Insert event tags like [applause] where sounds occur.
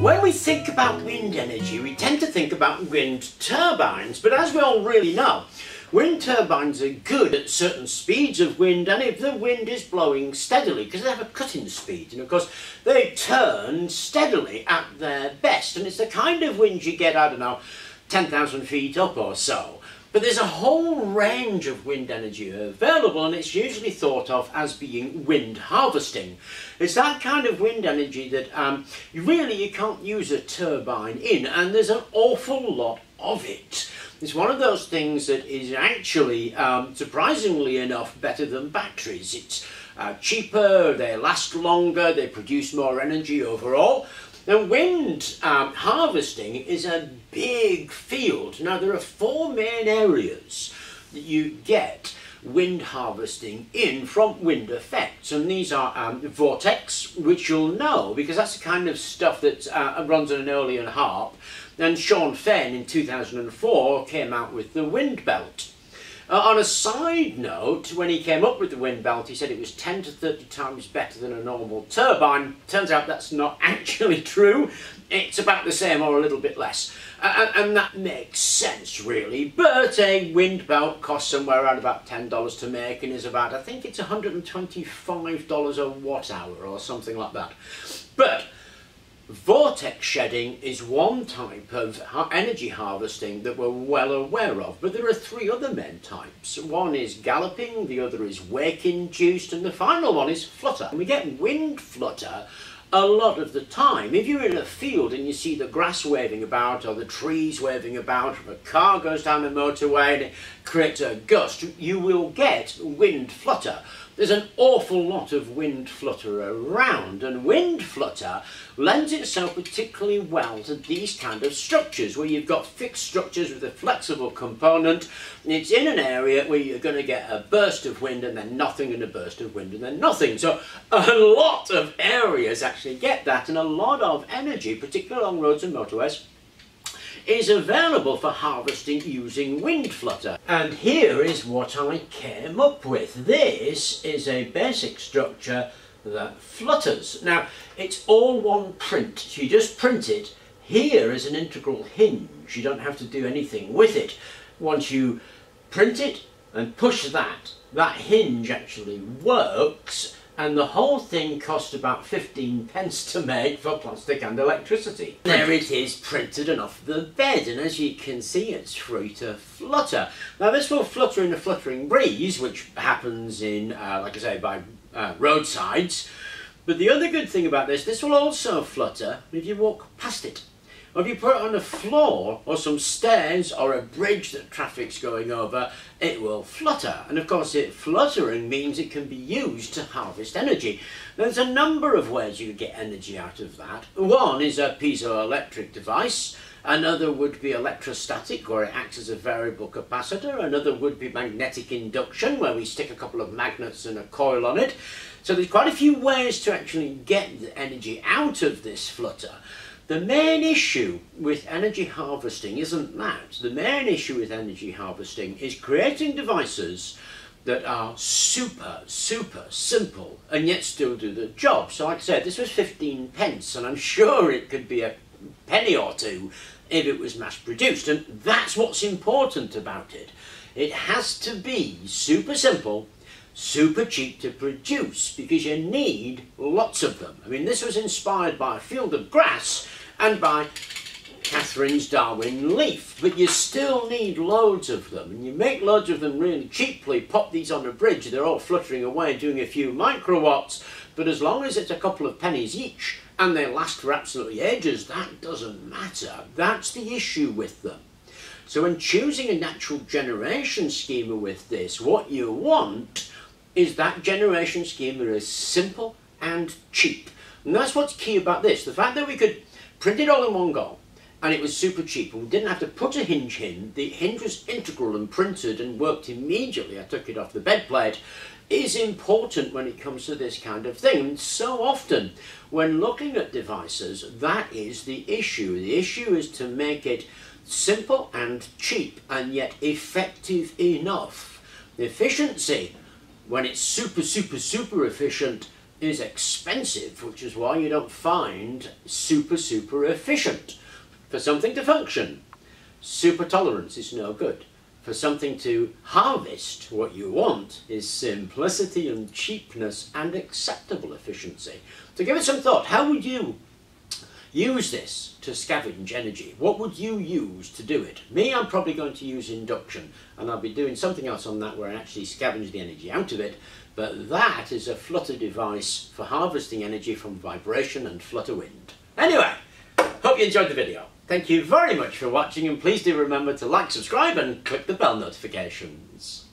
When we think about wind energy, we tend to think about wind turbines, but as we all really know, wind turbines are good at certain speeds of wind and if the wind is blowing steadily, because they have a cut-in speed, and of course they turn steadily at their best, and it's the kind of wind you get, I don't know, 10,000 feet up or so. But there's a whole range of wind energy available and it's usually thought of as being wind harvesting. It's that kind of wind energy that um, really you can't use a turbine in and there's an awful lot of it. It's one of those things that is actually, um, surprisingly enough, better than batteries. It's uh, cheaper, they last longer, they produce more energy overall. Now wind um, harvesting is a big field. Now there are four main areas that you get wind harvesting in from wind effects and these are um, vortex which you'll know because that's the kind of stuff that uh, runs on an Aeolian harp and Shawn Frayne in 2004 came out with the wind belt uh, on a side note, when he came up with the wind belt, he said it was 10 to 30 times better than a normal turbine. Turns out that's not [laughs] actually true. It's about the same or a little bit less. Uh, and, and, that makes sense, really. But a wind belt costs somewhere around about $10 to make and is about, I think it's $125 a watt hour or something like that. But Vortex shedding is one type of energy harvesting that we're well aware of, but there are three other main types. One is galloping, the other is wake-induced, and the final one is flutter. And we get wind flutter a lot of the time. If you're in a field and you see the grass waving about or the trees waving about or a car goes down the motorway and it creates a gust, you will get wind flutter. There's an awful lot of wind flutter around and wind flutter lends itself particularly well to these kind of structures where you've got fixed structures with a flexible component and it's in an area where you're going to get a burst of wind and then nothing and a burst of wind and then nothing. So a lot of areas actually get that and a lot of energy, particularly along roads and motorways, is available for harvesting using wind flutter. And here is what I came up with. This is a basic structure that flutters. Now, it's all one print. So you just print it. Here is an integral hinge. You don't have to do anything with it. Once you print it and push that, that hinge actually works and the whole thing cost about 15 pence to make for plastic and electricity. There it is printed and off the bed and as you can see it's free to flutter. Now this will flutter in a fluttering breeze which happens in, uh, like I say, by uh, roadsides but the other good thing about this, this will also flutter if you walk past it. If you put it on a floor or some stairs or a bridge that traffic's going over, it will flutter. And of course, it fluttering means it can be used to harvest energy. There's a number of ways you get energy out of that. One is a piezoelectric device. Another would be electrostatic, where it acts as a variable capacitor. Another would be magnetic induction, where we stick a couple of magnets and a coil on it. So there's quite a few ways to actually get the energy out of this flutter. The main issue with energy harvesting isn't that. The main issue with energy harvesting is creating devices that are super, super simple and yet still do the job. So like I said, this was 15 pence and I'm sure it could be a penny or two if it was mass produced. And that's what's important about it. It has to be super simple super cheap to produce because you need lots of them. I mean, this was inspired by a field of grass and by Catherine's Darwin leaf, but you still need loads of them, and you make loads of them really cheaply, pop these on a bridge, they're all fluttering away doing a few microwatts, but as long as it's a couple of pennies each, and they last for absolutely ages, that doesn't matter. That's the issue with them. So when choosing a natural generation schema with this, what you want is that generation schema is simple and cheap. And that's what's key about this. The fact that we could print it all in one go, and it was super cheap, and we didn't have to put a hinge in. The hinge was integral and printed and worked immediately. I took it off the bed plate is important when it comes to this kind of thing. And so often, when looking at devices, that is the issue. The issue is to make it simple and cheap, and yet effective enough. The efficiency when it's super, super, super efficient is expensive, which is why you don't find super, super efficient. For something to function, super tolerance is no good. For something to harvest, what you want is simplicity and cheapness and acceptable efficiency. So give it some thought. How would you use this to scavenge energy? What would you use to do it? Me, I'm probably going to use induction, and I'll be doing something else on that where I actually scavenge the energy out of it, but that is a flutter device for harvesting energy from vibration and flutter wind. Anyway, hope you enjoyed the video. Thank you very much for watching and please do remember to like, subscribe and click the bell notifications.